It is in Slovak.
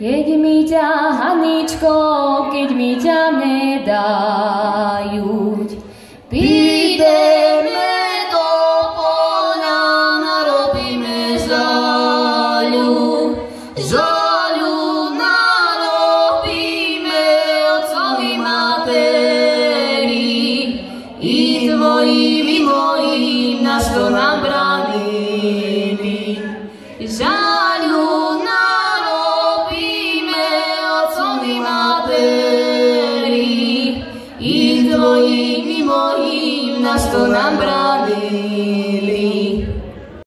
Keď mi ťa, Haničko, keď mi ťa nedajú, pídeme do poľa, narobíme žaľu, žaľu narobíme otcovi materi, i tvojim, i mojim, na što nám bránili. Žaľu idolo i mimo nas to nam brani.